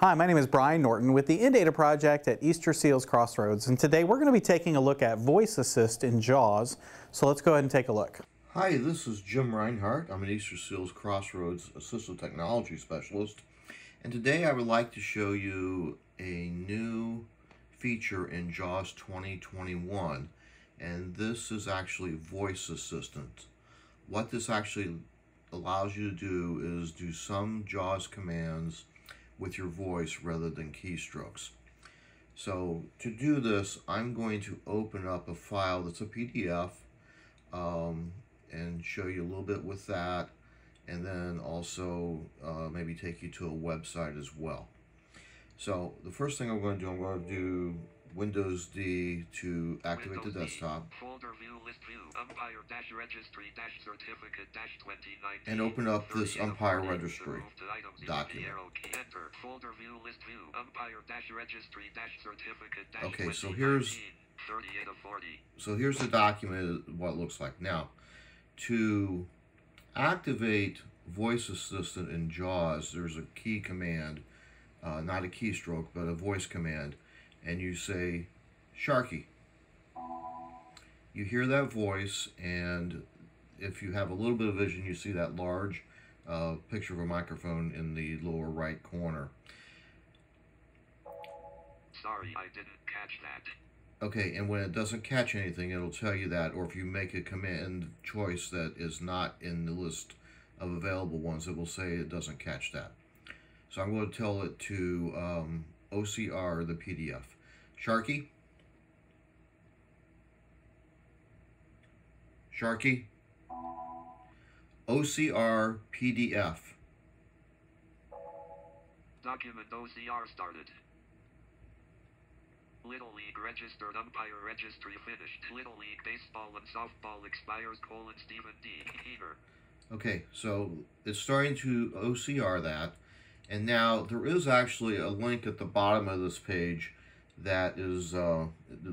Hi, my name is Brian Norton with the InData Project at Easter Seals Crossroads, and today we're going to be taking a look at Voice Assist in JAWS. So let's go ahead and take a look. Hi, this is Jim Rinehart. I'm an Easter Seals Crossroads Assistive Technology Specialist, and today I would like to show you a new feature in JAWS 2021, and this is actually Voice Assistant. What this actually allows you to do is do some JAWS commands with your voice rather than keystrokes. So to do this, I'm going to open up a file that's a PDF um, and show you a little bit with that and then also uh, maybe take you to a website as well. So the first thing I'm going to do, I'm going to do Windows D to activate Windows the desktop D, folder view list view umpire dash registry dash certificate dash 2019 and open up this 30 umpire registry Remove the items using document. the arrow key. Enter folder view list view umpire dash registry dash certificate dash Okay, so here's- 38 of 40. So here's the document, what it looks like. Now, to activate Voice Assistant in JAWS, there's a key command, uh, not a keystroke, but a voice command, and you say, Sharky. You hear that voice, and if you have a little bit of vision, you see that large uh, picture of a microphone in the lower right corner. Sorry, I didn't catch that. Okay, and when it doesn't catch anything, it'll tell you that, or if you make a command choice that is not in the list of available ones, it will say it doesn't catch that. So I'm going to tell it to um, OCR, the PDF. Sharky? Sharky? OCR PDF. Document OCR started. Little League registered umpire registry finished. Little League baseball and softball expires colon Stephen D. Heater. Okay, so it's starting to OCR that. And now there is actually a link at the bottom of this page that is uh,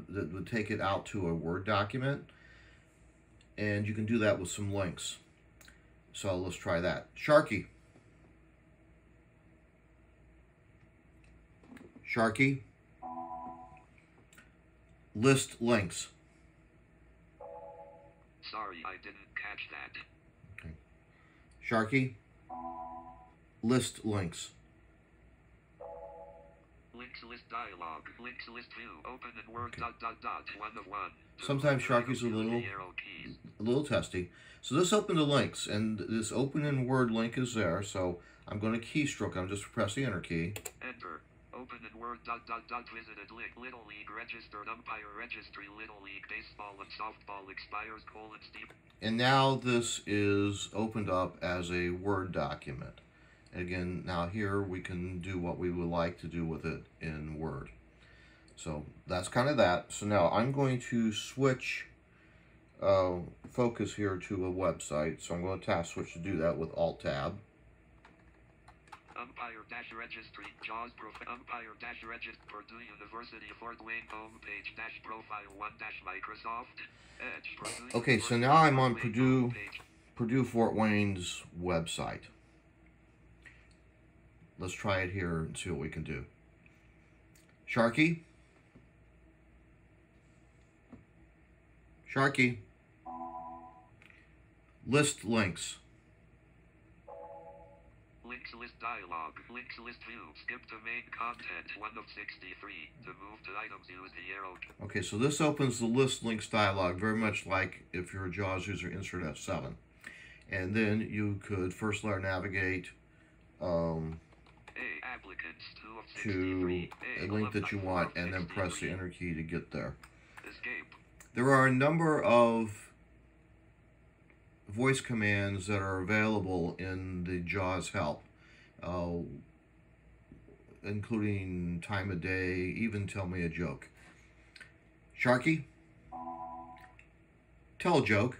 that would take it out to a Word document. And you can do that with some links. So let's try that. Sharky. Sharky. List links. Sorry, I didn't catch that. Sharky. List links. Links list dialog. Links list view. Open in Word dot dot dot. One of one. Sometimes Sharky's a little- the arrow keys. a little testy. So this opened the links, and this open in Word link is there. So I'm going to keystroke. I'm just press the Enter key. Enter. Open in Word dot dot dot visited link. Little League registered umpire registry. Little League baseball and softball expires colon Stephen. And now this is opened up as a Word document. Again, now here we can do what we would like to do with it in Word. So that's kind of that. So now I'm going to switch uh, focus here to a website. So I'm going to task switch to do that with Alt Tab. Umpire dash registry. Jaws. Umpire dash. Purdue University Fort Wayne homepage dash profile one dash Microsoft Edge. Purdue Okay, so now I'm on Purdue. Purdue Fort Wayne's website. Let's try it here and see what we can do. Sharky? Sharky? List links. Links list dialog. Links list view. Skip to main content. One of 63. To move to items, use the arrow. Okay, so this opens the list links dialog very much like if you're a JAWS user, insert F7. And then you could first learn navigate um, A. Applicants. 2 of to a link that you want and then press the enter key to get there. There are a number of voice commands that are available in the JAWS help, uh, including time of day, even tell me a joke. Sharky, tell a joke.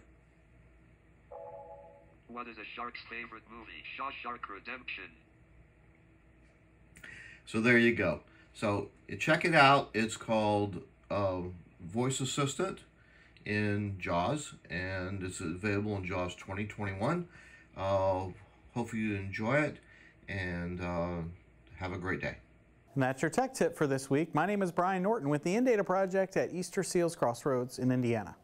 What is a shark's favorite movie? Shawshark Redemption. So there you go. So check it out. It's called uh, Voice Assistant in JAWS, and it's available in JAWS 2021. Uh, hopefully you enjoy it, and uh, have a great day. And that's your tech tip for this week. My name is Brian Norton with the InData Project at Easter Seals Crossroads in Indiana.